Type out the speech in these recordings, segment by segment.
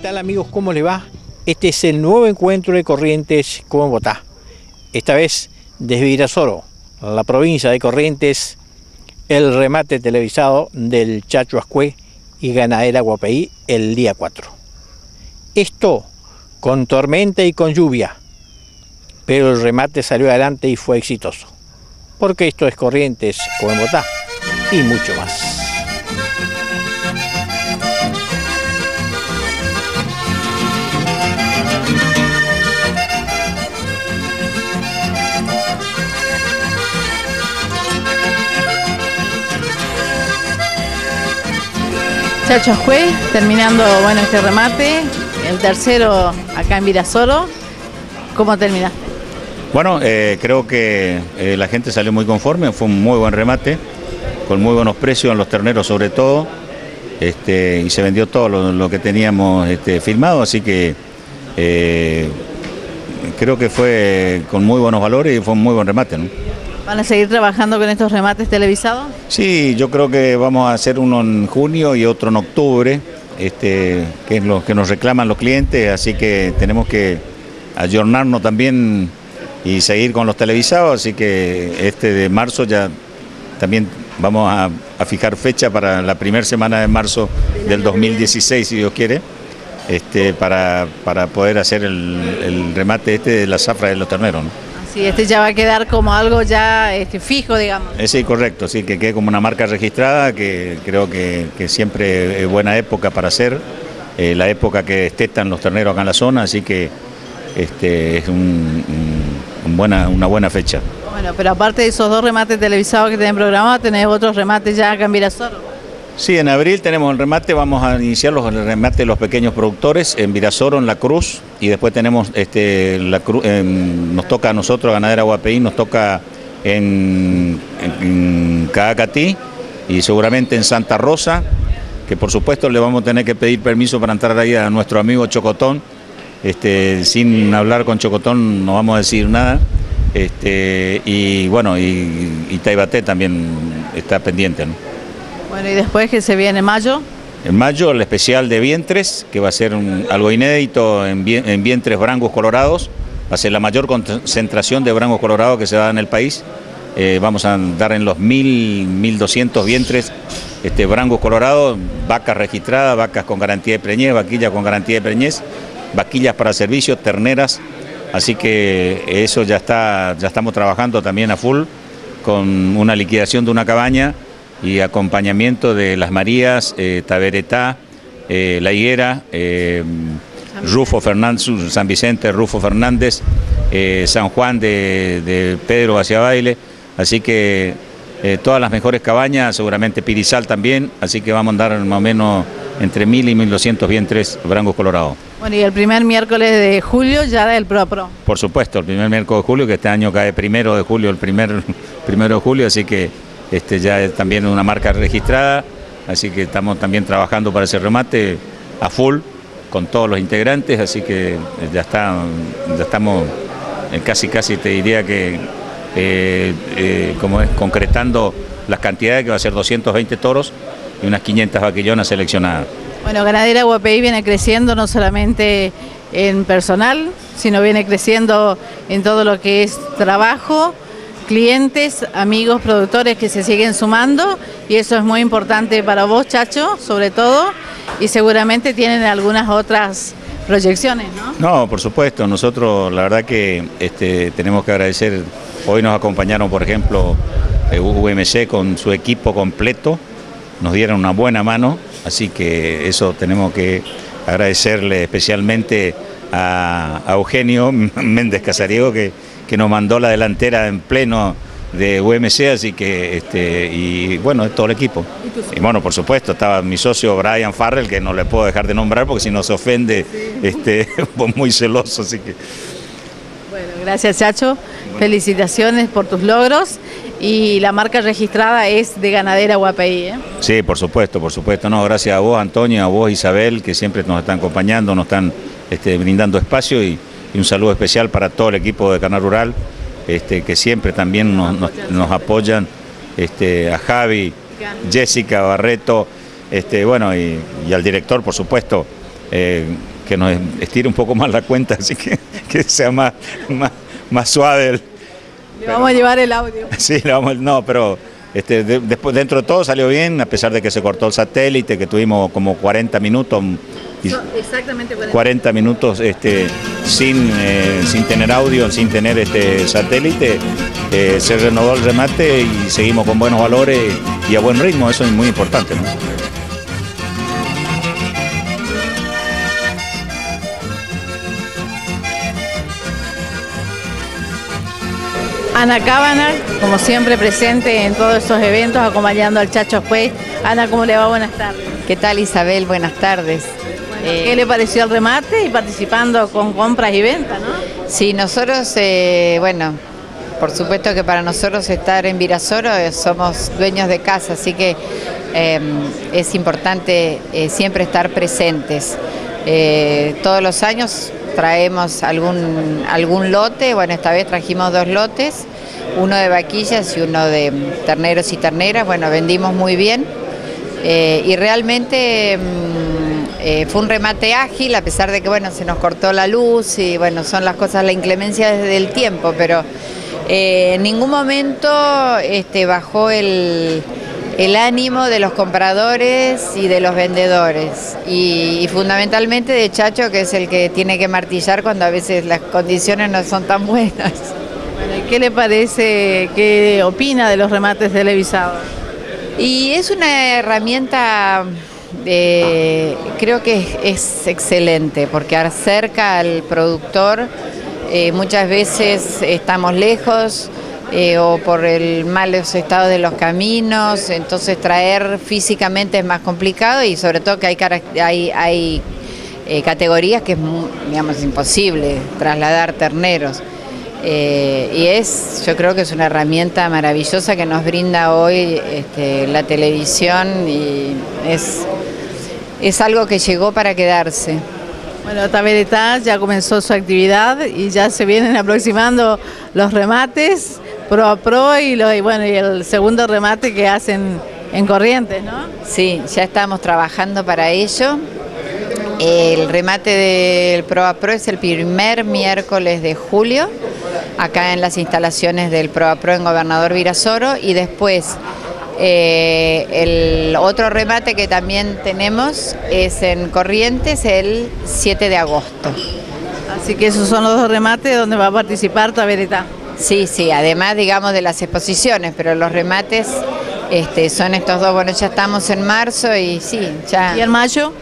tal amigos? ¿Cómo le va? Este es el nuevo encuentro de Corrientes con Bogotá. Esta vez desde Virasoro, la provincia de Corrientes, el remate televisado del Chacho Ascue y Ganadera Guapeí el día 4. Esto con tormenta y con lluvia, pero el remate salió adelante y fue exitoso. Porque esto es Corrientes con Bogotá y mucho más. Chacho Juez, terminando bueno este remate, el tercero acá en Virasoro. ¿Cómo terminaste? Bueno, eh, creo que eh, la gente salió muy conforme, fue un muy buen remate, con muy buenos precios en los terneros sobre todo, este, y se vendió todo lo, que teníamos este, filmado, así que eh, creo que fue con muy buenos valores y fue un muy buen remate. ¿no? ¿Van a seguir trabajando con estos remates televisados? Sí, yo creo que vamos a hacer uno en junio y otro en octubre, este, que es lo que nos reclaman los clientes, así que tenemos que ayornarnos también y seguir con los televisados, así que este de marzo ya también vamos a, fijar fecha para la primera semana de marzo del 2016, si Dios quiere, este, para, para poder hacer el, remate este de la zafra de los terneros. Sí, este ya va a quedar como algo ya este, fijo, digamos. Eh, sí, correcto, sí, que quede como una marca registrada, que creo que, siempre es buena época para hacer, eh, la época que estetan los terneros acá en la zona, así que este, es un, buena, una buena fecha. Bueno, pero aparte de esos dos remates televisados que tienen programados, tenés otros remates ya acá en Virasoro. Sí, en abril tenemos el remate, vamos a iniciar los, el remate de los pequeños productores en Virasoro, en La Cruz, y después tenemos, este, la nos toca a nosotros, Ganadera Guapeí, nos toca en, en, y seguramente en Santa Rosa, que por supuesto le vamos a tener que pedir permiso para entrar ahí a nuestro amigo Chocotón, este, sin hablar con Chocotón no vamos a decir nada, este, y bueno, y, y Taibaté también está pendiente. ¿no? Bueno, y después que se viene mayo. En mayo el especial de vientres, que va a ser algo inédito en, vientres brangos colorados. Va a ser la mayor concentración de brangos colorados que se da en el país. Eh, vamos a dar en los 1.000, 1.200 vientres este, brangos colorados, vacas registradas, vacas con garantía de preñez, vaquillas con garantía de preñez, vaquillas para servicio, terneras. Así que eso ya, está, ya estamos trabajando también a full con una liquidación de una cabaña y acompañamiento de Las Marías, eh, Taberetá, eh, La Higuera, eh, Rufo Fernández, San Vicente, Rufo Fernández, San Juan de, Pedro hacia Baile, así que todas las mejores cabañas, seguramente Pirizal también, así que vamos a andar más o menos entre 1000 y 1200 vientres brangos colorados. Bueno, y el primer miércoles de julio ya del Pro Pro. Por supuesto, el primer miércoles de julio, que este año cae primero de julio, el primer primero de julio, así que este, ya es también una marca registrada, así que estamos también trabajando para ese remate a full con todos los integrantes, así que ya, está, ya estamos casi casi te diría que eh, eh, como es concretando las cantidades que va a ser 220 toros y unas 500 vaquillonas seleccionadas. Bueno, Ganadera UAPI viene creciendo no solamente en personal, sino viene creciendo en todo lo que es trabajo, clientes, amigos, productores que se siguen sumando y eso es muy importante para vos, Chacho, sobre todo, y seguramente tienen algunas otras proyecciones, ¿no? No, por supuesto, nosotros la verdad que este, tenemos que agradecer, hoy nos acompañaron, por ejemplo, eh, UMC con su equipo completo, nos dieron una buena mano, así que eso tenemos que agradecerle especialmente a, a Eugenio Méndez Casariego que que nos mandó la delantera en pleno de UMC, así que, este, y bueno, todo el equipo. Y bueno, por supuesto, estaba mi socio Brian Farrell, que no le puedo dejar de nombrar porque si no se ofende, este, muy celoso, así que... Bueno, gracias Chacho, felicitaciones por tus logros y la marca registrada es de Ganadera UAPI. ¿eh? Sí, por supuesto, por supuesto, no, gracias a vos Antonio, a vos Isabel, que siempre nos están acompañando, nos están este, brindando espacio y y un saludo especial para todo el equipo de Canal Rural, este, que siempre también nos, apoyan, este, a Javi, Jessica Barreto, este, bueno, y, al director, por supuesto, eh, que nos estire un poco más la cuenta, así que, que sea más, más, más suave. Le vamos a llevar el audio. Sí, le vamos, no, pero este, después, dentro de todo salió bien, a pesar de que se cortó el satélite, que tuvimos como 40 minutos. Exactamente 40, minutos este, sin, eh, sin tener audio, sin tener este satélite. Eh, se renovó el remate y seguimos con buenos valores y a buen ritmo, eso es muy importante. Ana Cábana, como siempre presente en todos estos eventos, acompañando al Chacho Juez. Ana, ¿cómo le va? Buenas tardes. ¿Qué tal Isabel? Buenas tardes. ¿Qué le pareció el remate y participando con compras y ventas, no? Sí, nosotros, eh, bueno, por supuesto que para nosotros estar en Virasoro eh, somos dueños de casa, así que em, es importante eh, siempre estar presentes. todos los años traemos algún, algún lote, bueno, esta vez trajimos dos lotes, uno de vaquillas y uno de terneros y terneras, bueno, vendimos muy bien eh, y realmente mm, eh, fue un remate ágil, a pesar de que, bueno, se nos cortó la luz y, bueno, son las cosas, la inclemencia desde el tiempo, pero eh, en ningún momento este, bajó el el ánimo de los compradores y de los vendedores y, fundamentalmente de Chacho que es el que tiene que martillar cuando a veces las condiciones no son tan buenas. ¿Qué le parece, qué opina de los remates televisados? Y es una herramienta, eh, creo que es, excelente porque acerca al productor, eh, muchas veces estamos lejos, eh, o por el mal estado de los caminos, entonces traer físicamente es más complicado y sobre todo que hay, hay, hay eh, categorías que es digamos, imposible trasladar terneros. Y es, yo creo que es una herramienta maravillosa que nos brinda hoy este, la televisión y es, es algo que llegó para quedarse. Bueno, Taberetá ya comenzó su actividad y ya se vienen aproximando los remates pro a pro y, lo, bueno, y el segundo remate que hacen en Corrientes, ¿no? Sí, ya estamos trabajando para ello. El remate del Pro a Pro es el primer miércoles de julio, acá en las instalaciones del Pro a Pro en Gobernador Virasoro, y después eh, el otro remate que también tenemos es en Corrientes el 7 de agosto. Así que esos son los dos remates donde va a participar Tabereta. Sí, sí, además digamos de las exposiciones, pero los remates este, son estos dos, bueno, ya estamos en marzo y sí, ya. ¿Y en mayo?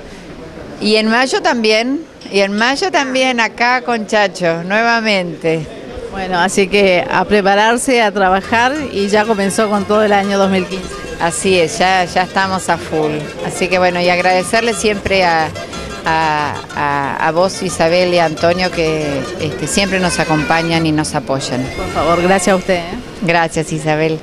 Y en mayo también, y en mayo también acá con Chacho, nuevamente. Bueno, así que a prepararse, a trabajar y ya comenzó con todo el año 2015. Así es, ya, ya estamos a full. Así que bueno, y agradecerle siempre a, a, vos, Isabel y a Antonio, que este, siempre nos acompañan y nos apoyan. Por favor, gracias a usted. ¿eh? Gracias, Isabel.